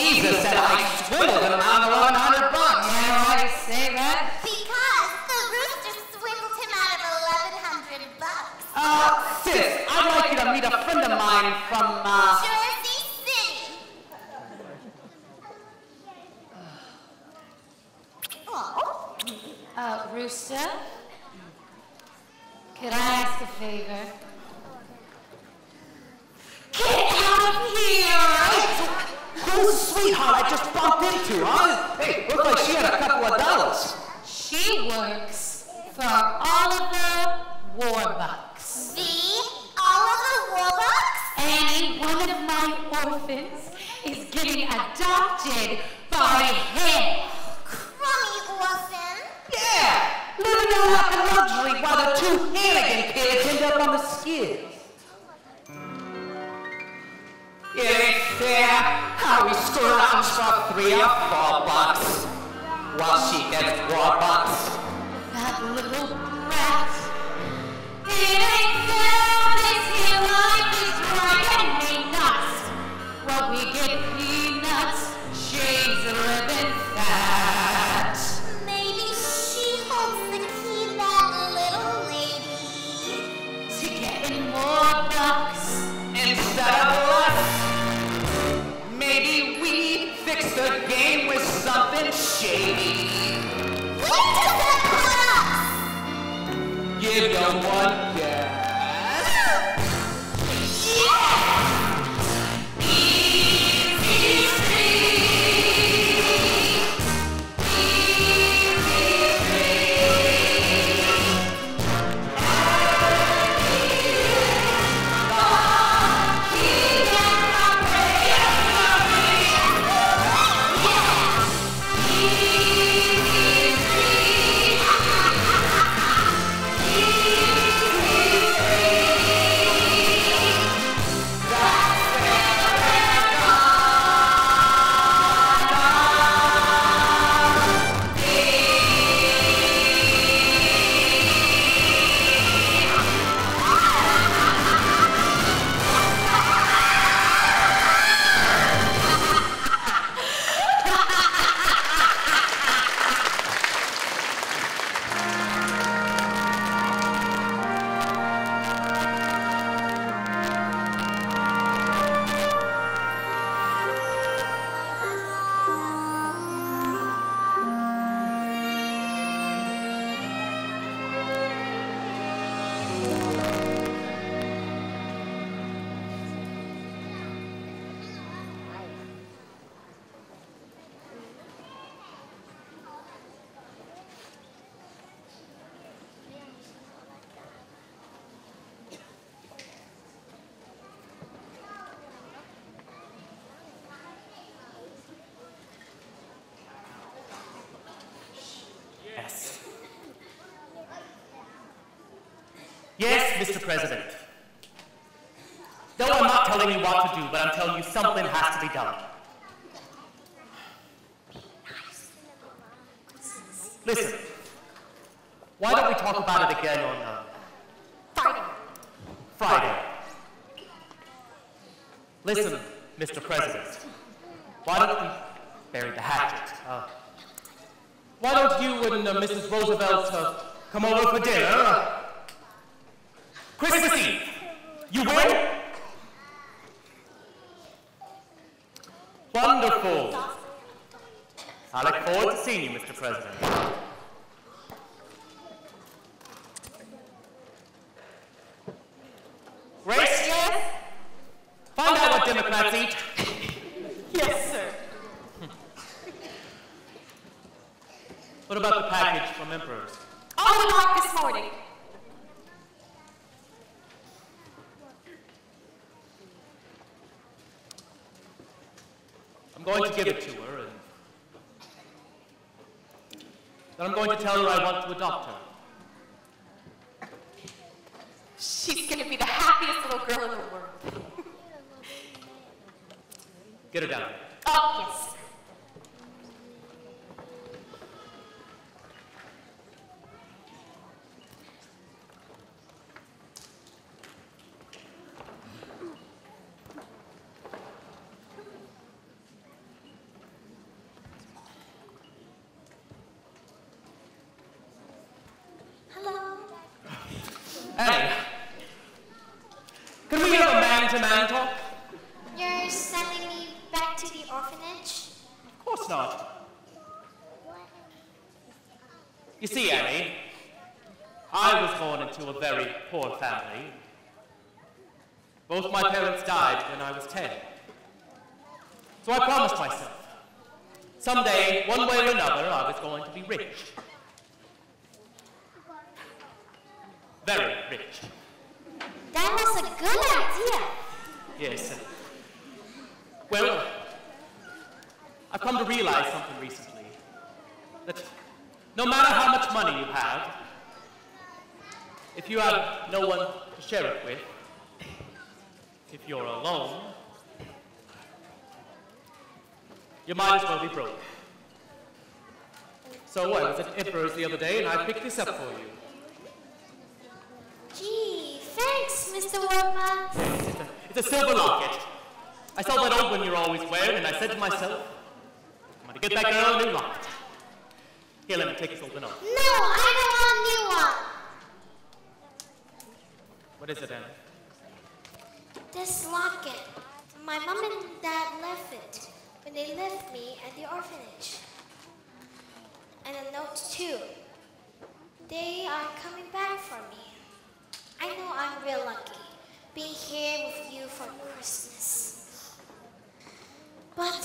geezer said I swindled him out of 1100 bucks. Yeah, why do you say that? Because the rooster swindled him out of 1100 bucks. Uh, sis, I'd like you to meet a friend of mine from, uh... Jersey City. Oh. Uh, Rooster? Could I ask a favor? Get out of here! Who's sweetheart I just bumped into, huh? Hey, looked like she had a couple of dollars. She works for Oliver Warbucks. The Oliver Warbucks? And one of my orphans is getting adopted by him. Crummy orphan. Yeah, living in lap and luxury while the two Hannigan kids end up on the skids. It ain't fair how he scrounges for three or four bucks while she gets four bucks. That little brat. It ain't fair, this here life is driving me nuts. While we get peanuts, she's living fat. Something shady. Where does that put us? Give you one guess. Yes. Yes, Mr. President. Though I'm not telling you what to do, but I'm telling you something has to be done. Listen, why don't we talk about it again on uh, Friday. Friday? Listen, Mr. President, why don't we bury the hatchet? Uh, why don't you and uh, Mrs. Roosevelt uh, come over for dinner? Christmas Eve, you win? Wonderful. I look forward to seeing you, Mr. President. Grace? Yes? Find out what Democrats eat. Yes, sir. What about the package from Emperors? On the mark this morning. I'm going to give it to her, and then I'm going to tell her I want to adopt her. She's gonna be the happiest little girl in the world. Get her down. Oh, yes. man-to-man talk? You're sending me back to the orphanage? Of course not. You see, Annie, I was born into a very poor family. Both my parents died when I was 10. So I promised myself, someday, one way or another, I was going to be rich. Very rich. That was a good idea. Yes. Well, I've come to realize something recently. That no matter how much money you have, if you have no one to share it with, if you're alone, you might as well be broke. So I was at Emperor's the other day and I picked this up for you. Gee, thanks, Mr. Warbucks. It's a, it's a silver locket. I saw that old one you're always wearing and I said to myself, I'm gonna get that girl a new locket. Here, let me take this old one off. No, I don't want a new one. What is it, Annie? This locket. My mom and dad left it when they left me at the orphanage. And a note too. They are coming back for me. I know I'm real lucky being here with you for Christmas. But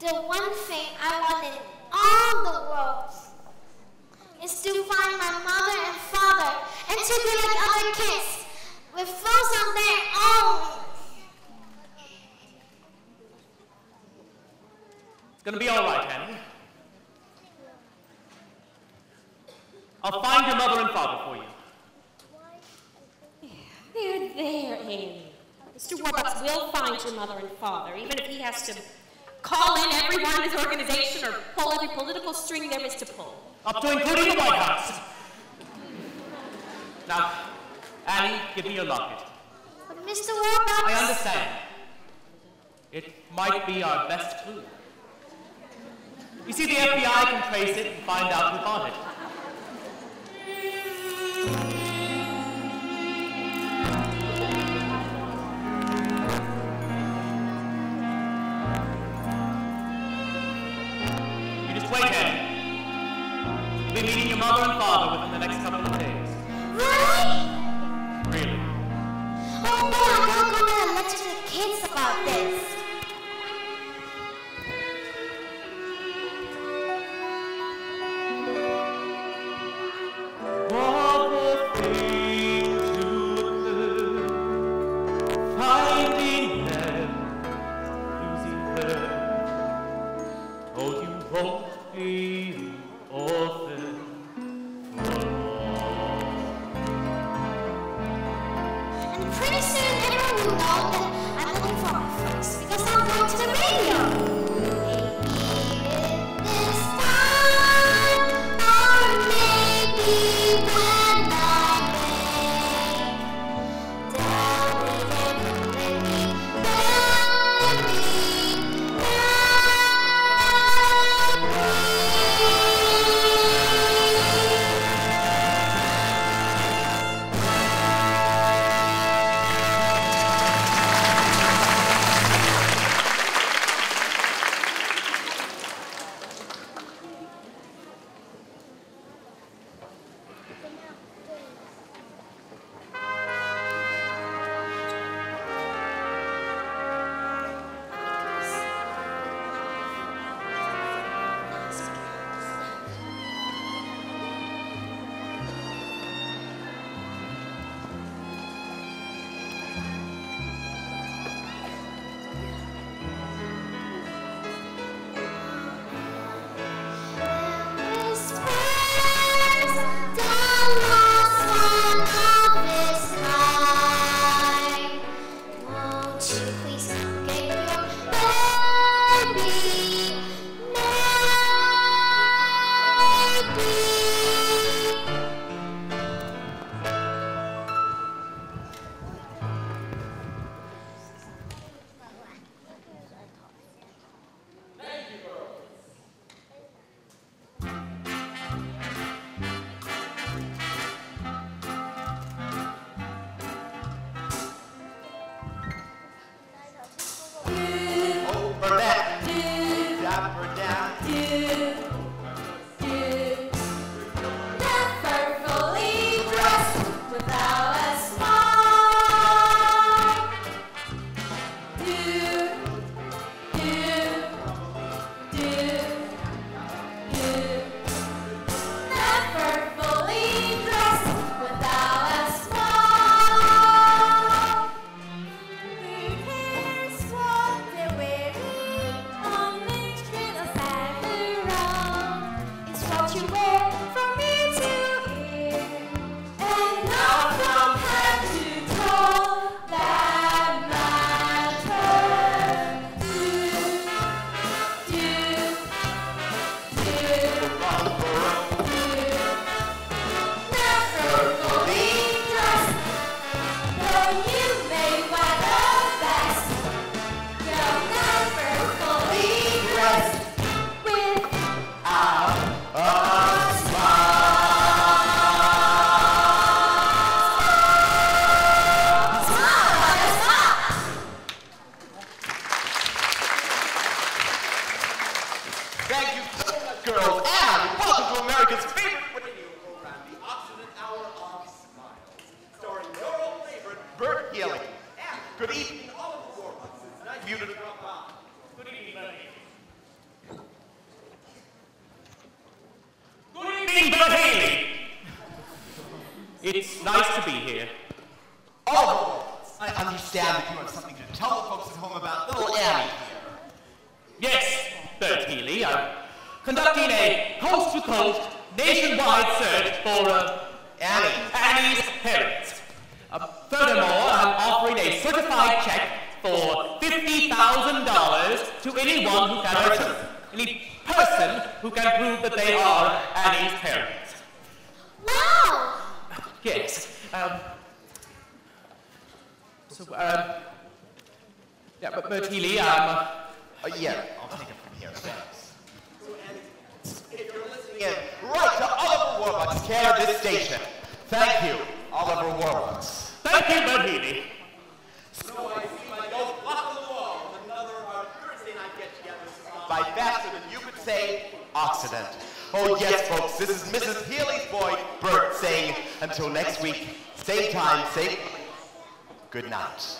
the one thing I want in all the world is to find my mother and father and to be like other kids with phones on their own. It's gonna be all right, Annie. I'll find your mother and father for you. They're there, Amy. Mr. Warbucks will find your mother and father, even if he has to call in everyone in his organization or pull every political string there is to pull. Up to including the White House. Now, Annie, give me your locket. But Mr. Warbucks, I understand. It might be our best clue. You see, the FBI can trace it and find out who bought it. You just wait, Annie. You'll be meeting your mother and father within this. For uh, Annie. Annie's parents. Uh, furthermore, I'm offering a certified check for $50,000 to anyone who can return. Any person who can prove that they are Annie's parents. Wow! Yes. Um, so, um, yeah, but Bert Healy, um, uh, Uh, yeah, I'll take it from here. Thanks. So, Annie, if you're listening in, right to Oliver Warbucks, care of this station. Thank you, Oliver Warbucks. thank you, Bert Healy. So I see my ghost block on the wall with another our Thursday night get-togethers by faster than you could say accident. Oh yes, folks, this is Mrs. Healy's boy, Bert, saying until next week, same time, same place. Good night.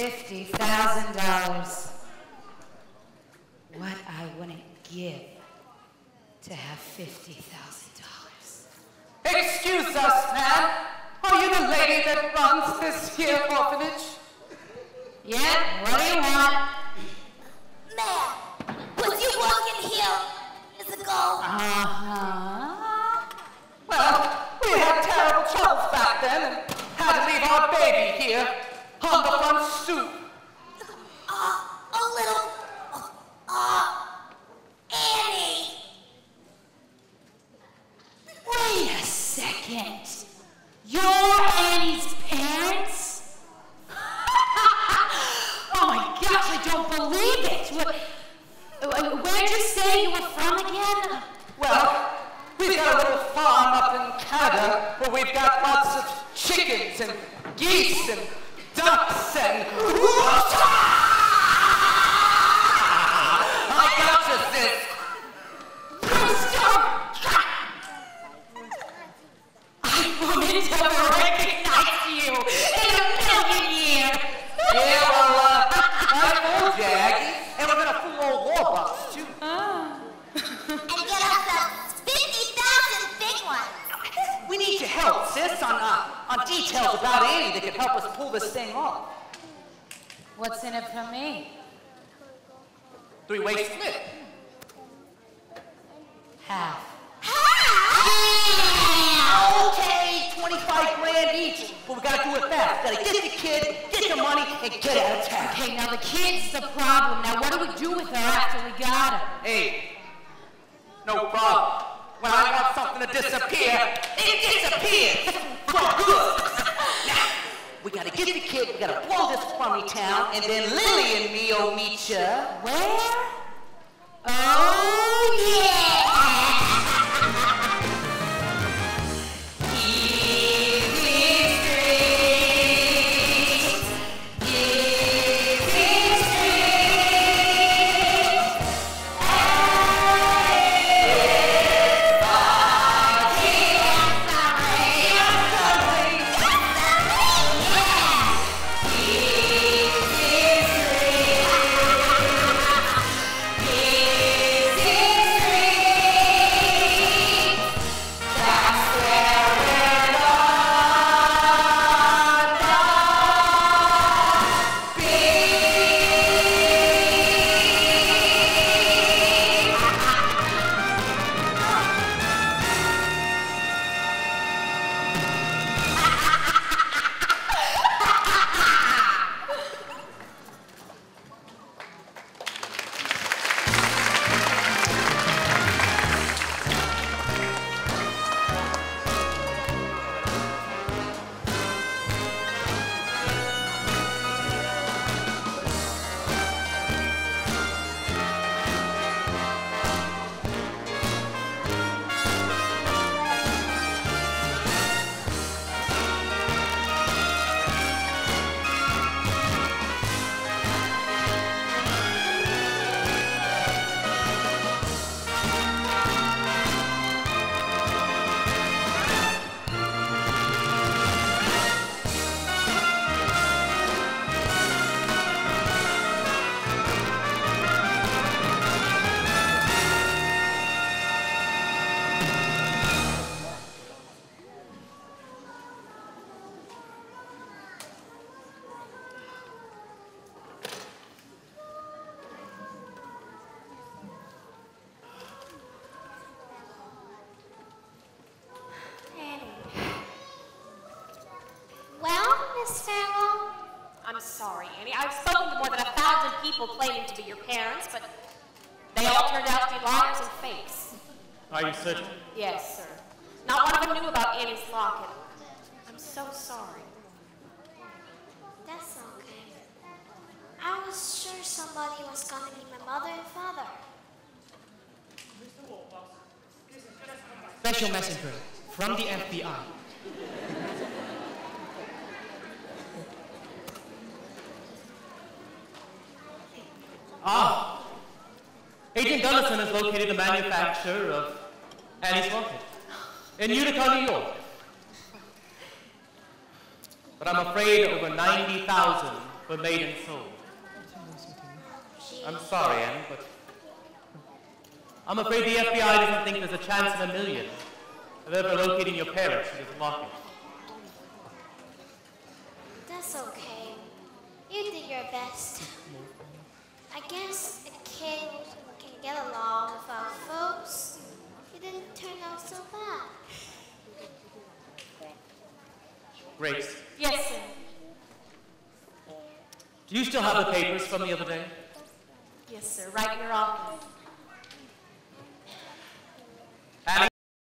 $50,000. What I wouldn't give to have $50,000. Excuse us, ma'am. Are you the lady that runs this here orphanage? Yeah, what do you want? Chickens and geese and ducks and... I got you, sis. I wouldn't have recognized you in a million years. Yeah, well, uh, I told you, Aggie. And we're gonna fool old Warbucks, too. And get us the 50,000 big ones. We need your help, sis, on, uh, details about Annie that could help us pull this thing off. What's in it for me? Three-way split. Half. Okay, 25 grand each. But we gotta do it fast. Gotta get the kid, get the money, and get out of town. Okay, now the kid's the problem. Now what do we do with her after we got her? Hey, no problem. When I want something to disappear, it disappears. For good. We gotta get the kid, we gotta blow this crummy town, and then Lily and me'll oh, meet ya. Where? Oh, yeah! But they all turned out to be liars and fakes. Are you certain? Yes, sir. Not one of them knew about Annie's locket. I'm so sorry. that's okay. I was sure somebody was gonna be my mother and father. Special messenger from the FBI. Ah, Agent Gunnison has located the manufacturer of Annie's Rocket in Utica, New York. But I'm afraid over 90,000 were made and sold. I'm sorry, Annie, but I'm afraid the FBI doesn't think there's a chance in a million of ever locating your parents in this locket. That's okay. You did your best. I guess a kid can get along without folks. You didn't turn out so bad. Grace, Yes, sir. do you still have the papers from the other day? Yes, sir. Right in your office.